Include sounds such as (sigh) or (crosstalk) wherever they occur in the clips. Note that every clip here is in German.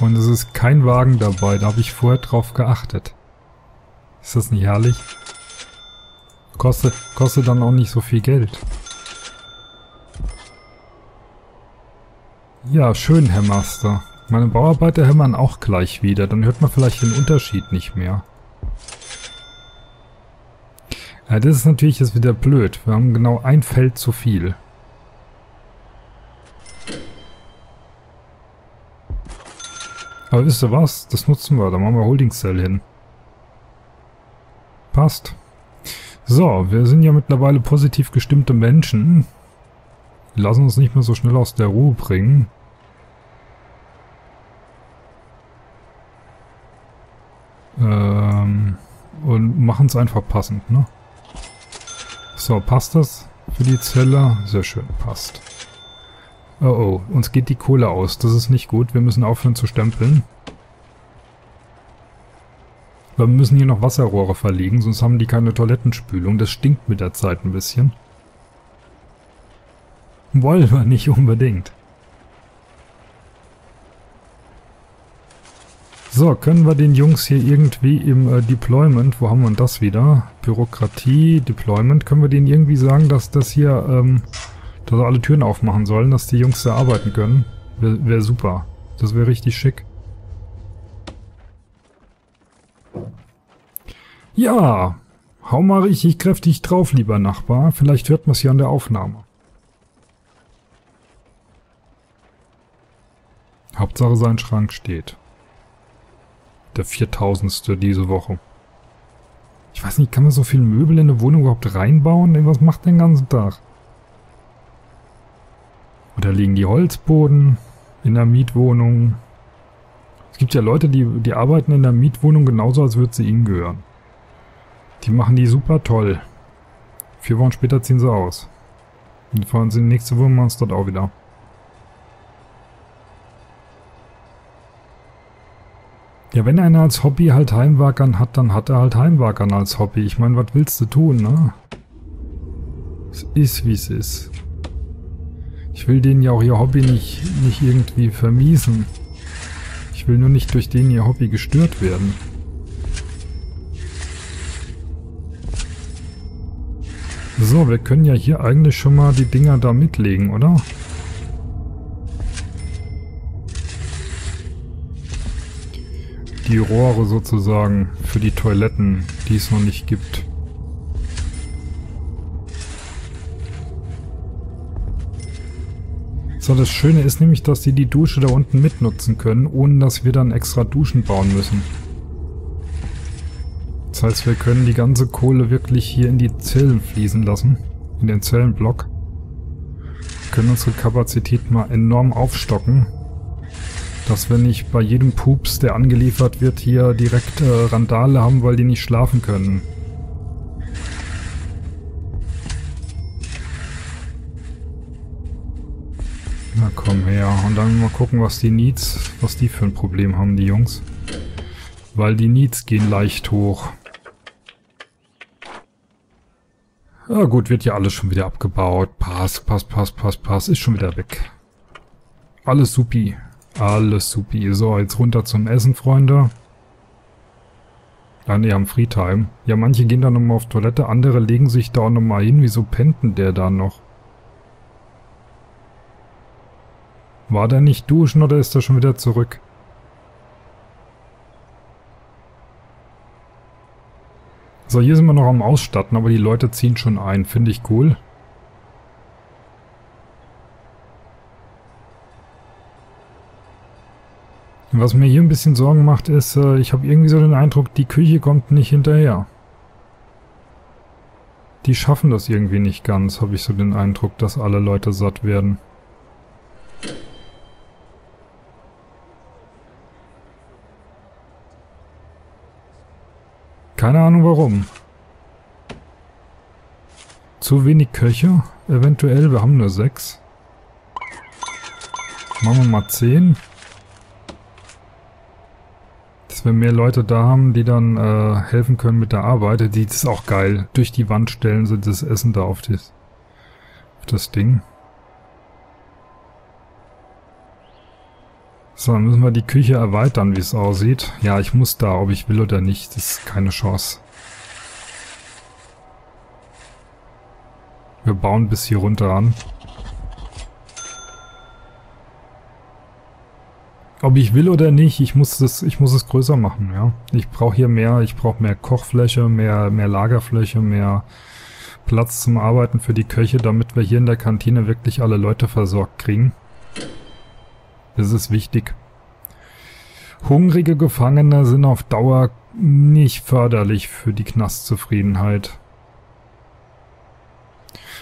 Und es ist kein Wagen dabei, da habe ich vorher drauf geachtet. Ist das nicht herrlich? Kostet, kostet dann auch nicht so viel Geld. Ja, schön, Herr Master. Meine Bauarbeiter hämmern auch gleich wieder, dann hört man vielleicht den Unterschied nicht mehr. Ja, das ist natürlich jetzt wieder blöd. Wir haben genau ein Feld zu viel. Aber wisst ihr was? Das nutzen wir. Da machen wir Holding Cell hin. Passt. So, wir sind ja mittlerweile positiv gestimmte Menschen. Wir lassen uns nicht mehr so schnell aus der Ruhe bringen. Ähm, und machen es einfach passend, ne? So, passt das für die Zelle? Sehr schön, passt. Oh oh, uns geht die Kohle aus. Das ist nicht gut. Wir müssen aufhören zu stempeln. Aber wir müssen hier noch Wasserrohre verlegen, sonst haben die keine Toilettenspülung. Das stinkt mit der Zeit ein bisschen. Wollen wir nicht unbedingt. So, können wir den Jungs hier irgendwie im äh, Deployment, wo haben wir das wieder? Bürokratie, Deployment, können wir denen irgendwie sagen, dass das hier, ähm, dass alle Türen aufmachen sollen, dass die Jungs da arbeiten können? Wäre wär super. Das wäre richtig schick. Ja, hau mal richtig kräftig drauf, lieber Nachbar. Vielleicht hört man es ja an der Aufnahme. Hauptsache sein Schrank steht. Der viertausendste diese Woche. Ich weiß nicht, kann man so viel Möbel in eine Wohnung überhaupt reinbauen? Was macht den ganzen Tag? Oder liegen die Holzboden in der Mietwohnung? Es gibt ja Leute, die, die arbeiten in der Mietwohnung genauso, als würde sie ihnen gehören. Die machen die super toll. Vier Wochen später ziehen sie aus. Und fahren sie nächste Woche machen es dort auch wieder. Ja, wenn einer als Hobby halt Heimwerkern hat, dann hat er halt Heimwerkern als Hobby. Ich meine, was willst du tun, ne? Es ist, wie es ist. Ich will denen ja auch ihr Hobby nicht, nicht irgendwie vermiesen. Ich will nur nicht durch den ihr Hobby gestört werden. So, wir können ja hier eigentlich schon mal die Dinger da mitlegen, oder? die Rohre sozusagen für die Toiletten, die es noch nicht gibt. So, das Schöne ist nämlich, dass die die Dusche da unten mitnutzen können, ohne dass wir dann extra Duschen bauen müssen. Das heißt, wir können die ganze Kohle wirklich hier in die Zellen fließen lassen, in den Zellenblock. Wir können unsere Kapazität mal enorm aufstocken dass wir nicht bei jedem Pups, der angeliefert wird, hier direkt äh, Randale haben, weil die nicht schlafen können. Komm her. Und dann mal gucken, was die Needs, was die für ein Problem haben, die Jungs. Weil die Needs gehen leicht hoch. Ja gut, wird ja alles schon wieder abgebaut. Pass, pass, pass, pass, pass. Ist schon wieder weg. Alles supi. Alles supi. So, jetzt runter zum Essen, Freunde. Ah ne, haben Freetime. Ja, manche gehen da nochmal auf Toilette, andere legen sich da nochmal hin. Wieso pennten der da noch? War der nicht duschen oder ist er schon wieder zurück? So, hier sind wir noch am Ausstatten, aber die Leute ziehen schon ein. Finde ich cool. Was mir hier ein bisschen Sorgen macht, ist, äh, ich habe irgendwie so den Eindruck, die Küche kommt nicht hinterher. Die schaffen das irgendwie nicht ganz, habe ich so den Eindruck, dass alle Leute satt werden. Keine Ahnung warum. Zu wenig Köche, eventuell. Wir haben nur sechs. Machen wir mal zehn dass wir mehr Leute da haben, die dann äh, helfen können mit der Arbeit. Die ist auch geil. Durch die Wand stellen sie das Essen da auf, das, auf das Ding. So, dann müssen wir die Küche erweitern, wie es aussieht. Ja, ich muss da, ob ich will oder nicht. Das ist keine Chance. Wir bauen bis hier runter an. Ob ich will oder nicht, ich muss das, ich muss es größer machen, ja. Ich brauche hier mehr, ich brauche mehr Kochfläche, mehr, mehr Lagerfläche, mehr Platz zum Arbeiten für die Köche, damit wir hier in der Kantine wirklich alle Leute versorgt kriegen. Das ist wichtig. Hungrige Gefangene sind auf Dauer nicht förderlich für die Knastzufriedenheit.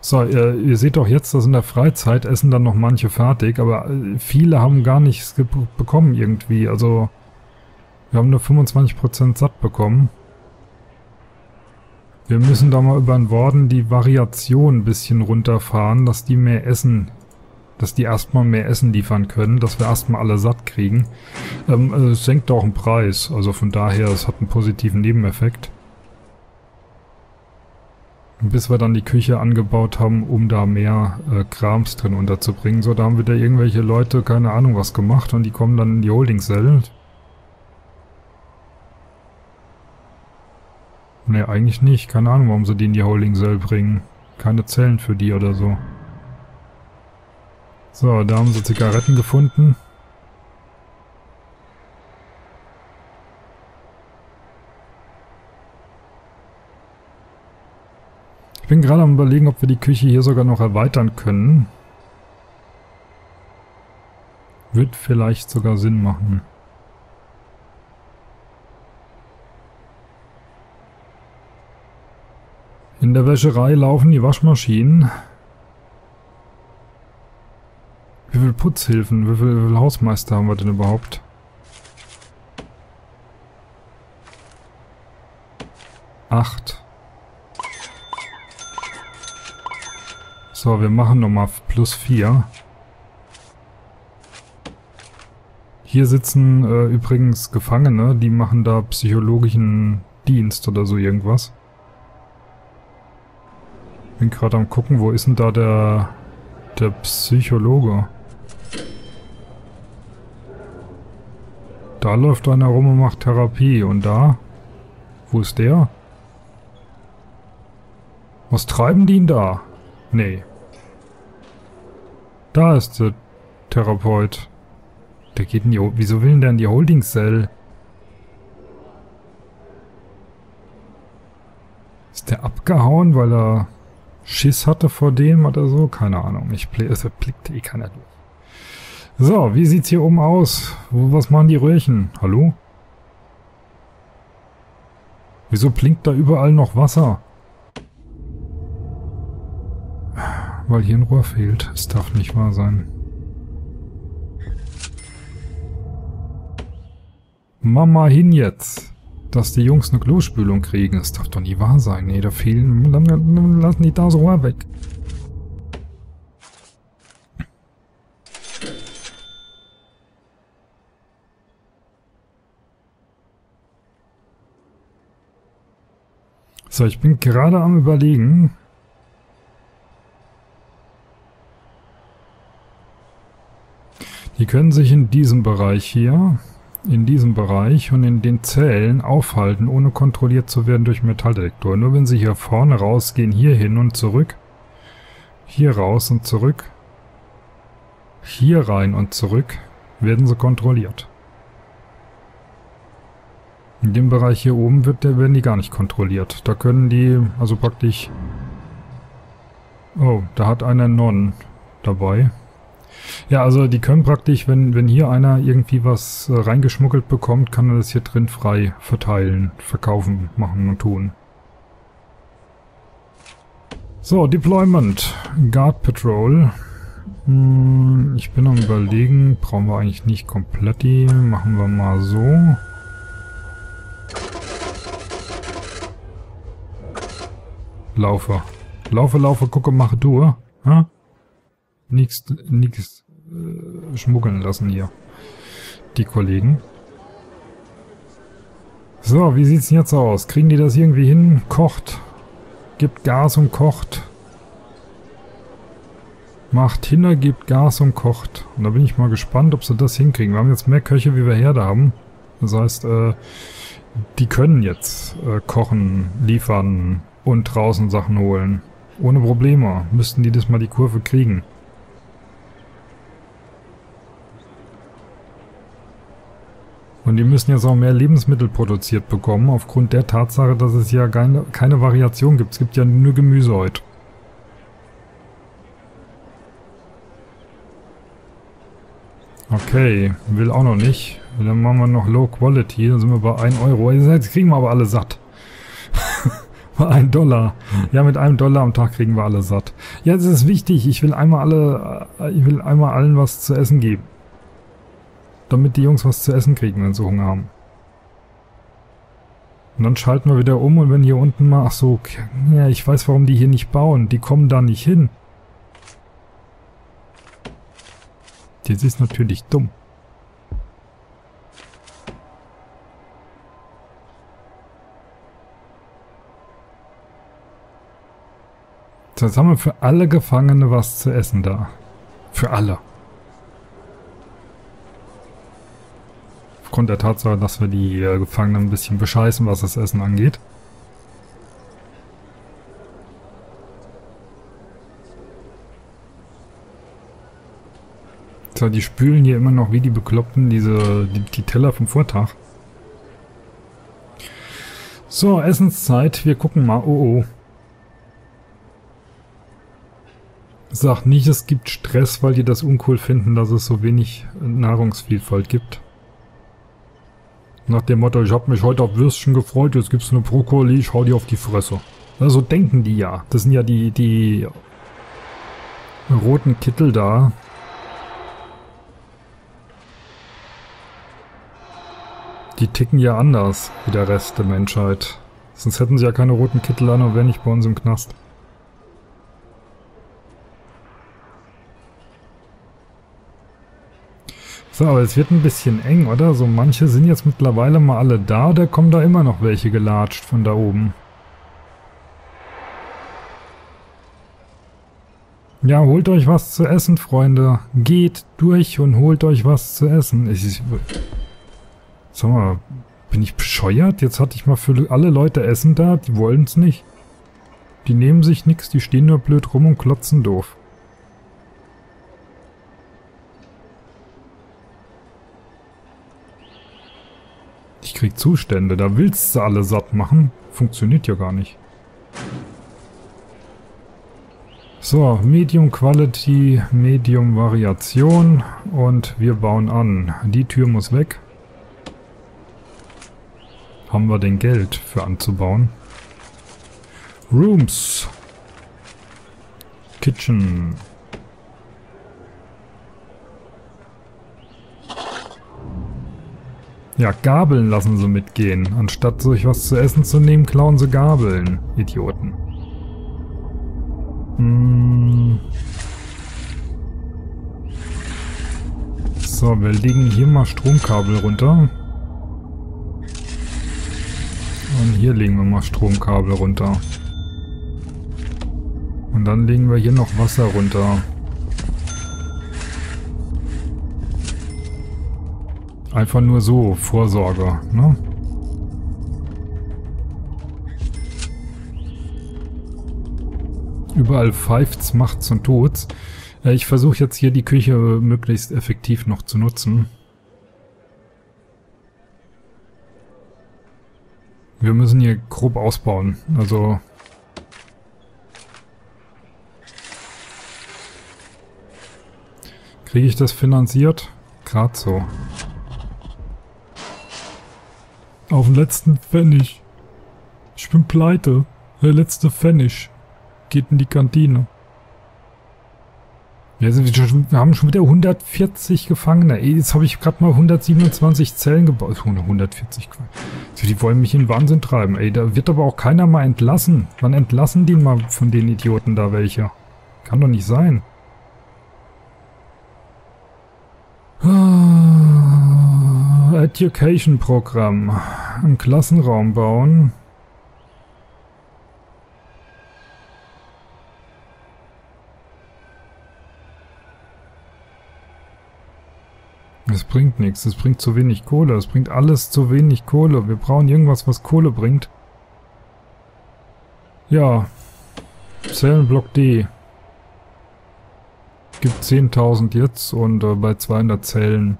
So, ihr, ihr seht doch jetzt, dass in der Freizeit essen dann noch manche fertig, aber äh, viele haben gar nichts bekommen irgendwie. Also, wir haben nur 25% satt bekommen. Wir müssen da mal über den Worden die Variation ein bisschen runterfahren, dass die mehr Essen, dass die erstmal mehr Essen liefern können, dass wir erstmal alle satt kriegen. Ähm, also es senkt auch den Preis, also von daher, es hat einen positiven Nebeneffekt bis wir dann die Küche angebaut haben, um da mehr äh, Krams drin unterzubringen. So, da haben wieder irgendwelche Leute, keine Ahnung was gemacht und die kommen dann in die Holding-Cell. Ne, eigentlich nicht. Keine Ahnung, warum sie die in die Holding-Cell bringen. Keine Zellen für die oder so. So, da haben sie Zigaretten gefunden. bin gerade am überlegen, ob wir die Küche hier sogar noch erweitern können. Wird vielleicht sogar Sinn machen. In der Wäscherei laufen die Waschmaschinen. Wie viele Putzhilfen, wie viele, wie viele Hausmeister haben wir denn überhaupt? Acht. So, wir machen nochmal plus 4. Hier sitzen äh, übrigens Gefangene, die machen da psychologischen Dienst oder so irgendwas. Bin gerade am gucken, wo ist denn da der, der Psychologe? Da läuft einer rum und macht Therapie. Und da? Wo ist der? Was treiben die ihn da? Nee. Da ist der Therapeut. Der geht in die... Wieso will denn der in die Holding Cell? Ist der abgehauen, weil er Schiss hatte vor dem oder so? Keine Ahnung. Ich es blickt eh keiner durch. So, wie sieht's hier oben aus? Was machen die Röhrchen? Hallo? Wieso blinkt da überall noch Wasser? weil hier ein Rohr fehlt. Es darf nicht wahr sein. Mama hin jetzt! Dass die Jungs eine Klospülung kriegen, das darf doch nie wahr sein. Nee, da fehlen... Lassen die da das Rohr weg. So, ich bin gerade am überlegen, Die können sich in diesem Bereich hier, in diesem Bereich und in den Zellen aufhalten, ohne kontrolliert zu werden durch Metalldetektor. Nur wenn sie hier vorne rausgehen, hier hin und zurück, hier raus und zurück, hier rein und zurück, werden sie kontrolliert. In dem Bereich hier oben wird, der, werden die gar nicht kontrolliert. Da können die, also praktisch... Oh, da hat einer Non dabei. Ja, also die können praktisch, wenn, wenn hier einer irgendwie was äh, reingeschmuggelt bekommt, kann er das hier drin frei verteilen, verkaufen, machen und tun. So, Deployment. Guard Patrol. Hm, ich bin am überlegen, brauchen wir eigentlich nicht komplett die, machen wir mal so. Laufe. Laufe, laufe, gucke, mache du. Ha? Nix, nix äh, schmuggeln lassen hier. Die Kollegen. So, wie sieht's denn jetzt aus? Kriegen die das irgendwie hin? Kocht. Gibt Gas und kocht. Macht Hinder, gibt Gas und kocht. Und da bin ich mal gespannt, ob sie das hinkriegen. Wir haben jetzt mehr Köche, wie wir Herde haben. Das heißt, äh, die können jetzt äh, kochen, liefern und draußen Sachen holen. Ohne Probleme. Müssten die das mal die Kurve kriegen. Und die müssen jetzt auch mehr Lebensmittel produziert bekommen, aufgrund der Tatsache, dass es ja keine, keine Variation gibt. Es gibt ja nur Gemüse heute. Okay, will auch noch nicht. Dann machen wir noch Low Quality, dann sind wir bei 1 Euro. Jetzt kriegen wir aber alle satt. (laughs) (laughs) bei 1 Dollar. Ja, mit einem Dollar am Tag kriegen wir alle satt. Ja, das ist wichtig. Ich will einmal alle, äh, ich will einmal allen was zu essen geben. Damit die Jungs was zu essen kriegen, wenn sie Hunger haben. Und dann schalten wir wieder um und wenn hier unten mal, ach so, ja, ich weiß, warum die hier nicht bauen. Die kommen da nicht hin. Das ist natürlich dumm. Jetzt haben wir für alle Gefangene was zu essen da. Für alle. Aufgrund der Tatsache, dass wir die äh, Gefangenen ein bisschen bescheißen, was das Essen angeht. So, die spülen hier immer noch wie die Bekloppten diese, die, die Teller vom Vortag. So, Essenszeit. Wir gucken mal. Oh, oh. Sag nicht, es gibt Stress, weil die das uncool finden, dass es so wenig Nahrungsvielfalt gibt. Nach dem Motto, ich habe mich heute auf Würstchen gefreut, jetzt gibt's eine Brokkoli, ich hau die auf die Fresse. So also denken die ja. Das sind ja die, die roten Kittel da, Die ticken ja anders wie der Rest der Menschheit. Sonst hätten sie ja keine roten Kittel an und wären nicht bei uns im Knast. So, aber es wird ein bisschen eng, oder? So manche sind jetzt mittlerweile mal alle da, oder kommen da immer noch welche gelatscht von da oben? Ja, holt euch was zu essen, Freunde. Geht durch und holt euch was zu essen. Ich, Sag mal, bin ich bescheuert? Jetzt hatte ich mal für alle Leute Essen da, die wollen es nicht. Die nehmen sich nichts, die stehen nur blöd rum und klotzen doof. Ich krieg Zustände, da willst du alle satt machen. Funktioniert ja gar nicht. So, Medium Quality, Medium Variation und wir bauen an. Die Tür muss weg haben wir denn Geld für anzubauen? Rooms. Kitchen. Ja, Gabeln lassen sie mitgehen. Anstatt sich was zu essen zu nehmen, klauen sie Gabeln. Idioten. Hm. So, wir legen hier mal Stromkabel runter. Und hier legen wir mal Stromkabel runter. Und dann legen wir hier noch Wasser runter. Einfach nur so, Vorsorge, ne? Überall pfeift's, macht's und tut's. Äh, ich versuche jetzt hier die Küche möglichst effektiv noch zu nutzen. Wir müssen hier grob ausbauen. Also... Kriege ich das finanziert? Gerade so. Auf den letzten Pfennig. Ich bin pleite. Der letzte Pfennig. Geht in die Kantine. Ja, wir haben schon wieder 140 Gefangene. Jetzt habe ich gerade mal 127 Zellen gebaut. 140 Die wollen mich in Wahnsinn treiben. Ey, da wird aber auch keiner mal entlassen. Wann entlassen die mal von den Idioten da welche? Kann doch nicht sein. Ah, Education Programm. Einen Klassenraum bauen. Das bringt nichts, Das bringt zu wenig Kohle, Das bringt alles zu wenig Kohle. Wir brauchen irgendwas, was Kohle bringt. Ja, Zellenblock D. Gibt 10.000 jetzt und äh, bei 200 Zellen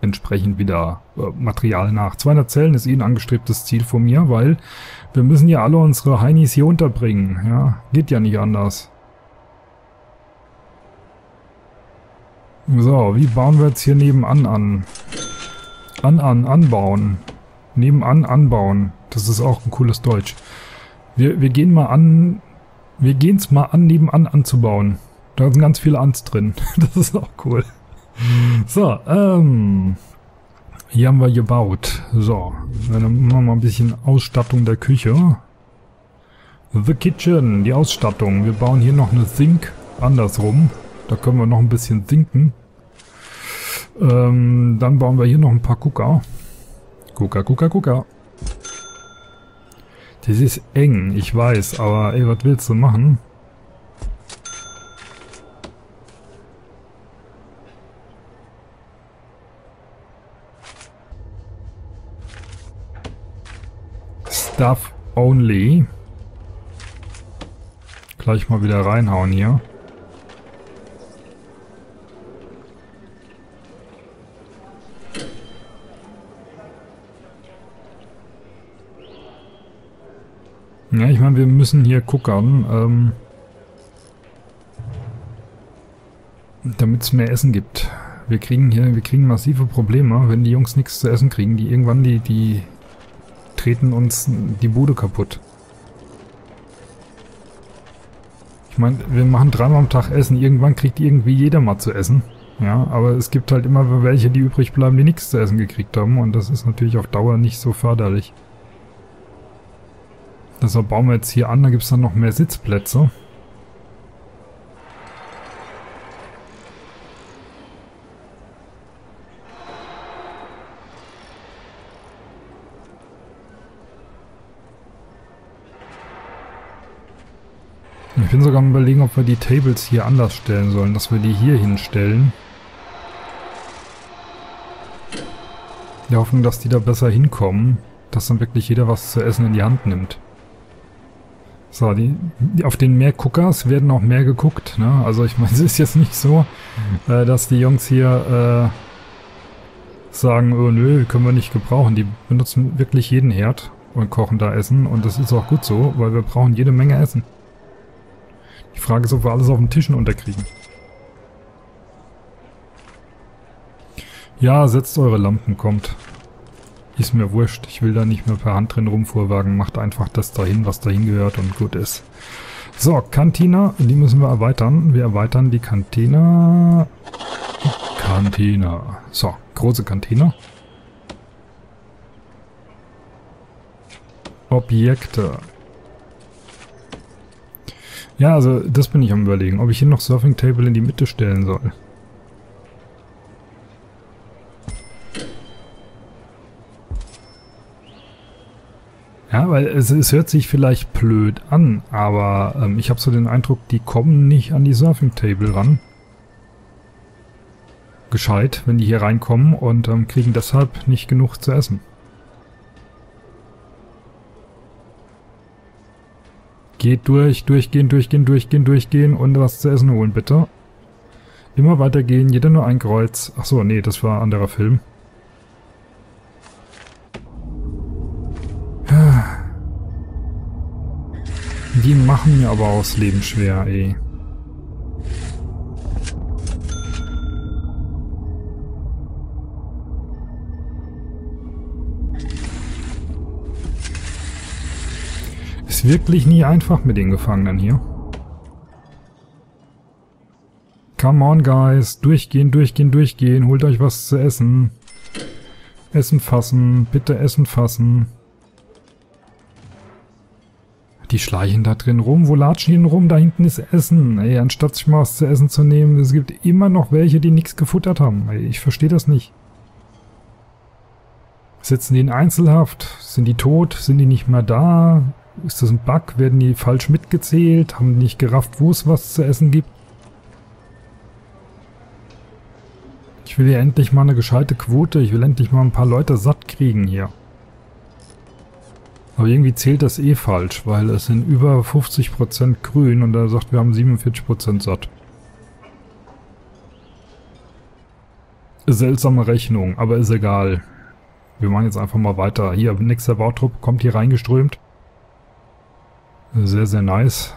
entsprechend wieder äh, Material nach. 200 Zellen ist eh ein angestrebtes Ziel von mir, weil wir müssen ja alle unsere Heinis hier unterbringen. Ja, geht ja nicht anders. So, wie bauen wir jetzt hier nebenan an? An, an, anbauen. Nebenan anbauen. Das ist auch ein cooles Deutsch. Wir, wir gehen mal an... Wir gehen es mal an, nebenan anzubauen. Da sind ganz viele Ans drin. (laughs) Das ist auch cool. So, ähm... Hier haben wir gebaut. So, dann machen wir mal ein bisschen Ausstattung der Küche. The Kitchen, die Ausstattung. Wir bauen hier noch eine Sink andersrum. Da können wir noch ein bisschen sinken. Ähm, dann bauen wir hier noch ein paar Gucker. Gucker, Gucker, Gucker. Das ist eng, ich weiß, aber ey, was willst du machen? Stuff only. Gleich mal wieder reinhauen hier. Ja, ich meine, wir müssen hier gucken, ähm, damit es mehr Essen gibt. Wir kriegen hier, wir kriegen massive Probleme, wenn die Jungs nichts zu essen kriegen. Die irgendwann, die, die treten uns die Bude kaputt. Ich meine, wir machen dreimal am Tag Essen. Irgendwann kriegt irgendwie jeder mal zu essen. Ja, aber es gibt halt immer welche, die übrig bleiben, die nichts zu essen gekriegt haben. Und das ist natürlich auf Dauer nicht so förderlich. Deshalb bauen wir jetzt hier an, da gibt es dann noch mehr Sitzplätze. Ich bin sogar am überlegen, ob wir die Tables hier anders stellen sollen, dass wir die hier hinstellen. In der Hoffnung, dass die da besser hinkommen, dass dann wirklich jeder was zu essen in die Hand nimmt. So, die, die, auf den mehr Guckers werden auch mehr geguckt. Ne? Also ich meine, (laughs) es ist jetzt nicht so, äh, dass die Jungs hier äh, sagen, oh nö, können wir nicht gebrauchen. Die benutzen wirklich jeden Herd und kochen da Essen. Und das ist auch gut so, weil wir brauchen jede Menge Essen. Die Frage ist, ob wir alles auf den Tischen unterkriegen. Ja, setzt eure Lampen, kommt. Ist mir wurscht. Ich will da nicht mehr per Hand drin rumfuhrwagen. Macht einfach das dahin, was dahin gehört und gut ist. So, Kantina. Die müssen wir erweitern. Wir erweitern die Kantina. Kantina. So, große Kantina. Objekte. Ja, also das bin ich am überlegen, ob ich hier noch Surfing Table in die Mitte stellen soll. Ja, weil es, es hört sich vielleicht blöd an, aber ähm, ich habe so den Eindruck, die kommen nicht an die Surfing Table ran. Gescheit, wenn die hier reinkommen und ähm, kriegen deshalb nicht genug zu essen. Geht durch, durchgehen, durchgehen, durchgehen, durchgehen und was zu essen holen, bitte. Immer weitergehen, jeder nur ein Kreuz. Achso, nee, das war ein anderer Film. Die machen mir aber auch das Leben schwer, ey. Ist wirklich nie einfach mit den Gefangenen hier. Come on, guys. Durchgehen, durchgehen, durchgehen. Holt euch was zu essen. Essen fassen. Bitte Essen fassen. Die schleichen da drin rum. Wo latschen die denn rum? Da hinten ist Essen. Ey, anstatt sich mal was zu essen zu nehmen, es gibt immer noch welche, die nichts gefuttert haben. Ey, ich verstehe das nicht. Sitzen die in Einzelhaft? Sind die tot? Sind die nicht mehr da? Ist das ein Bug? Werden die falsch mitgezählt? Haben die nicht gerafft, wo es was zu essen gibt? Ich will hier endlich mal eine gescheite Quote. Ich will endlich mal ein paar Leute satt kriegen hier. Aber irgendwie zählt das eh falsch, weil es sind über 50% grün und er sagt, wir haben 47% satt. Seltsame Rechnung, aber ist egal. Wir machen jetzt einfach mal weiter. Hier, nächster Bautrupp kommt hier reingeströmt. Sehr, sehr nice.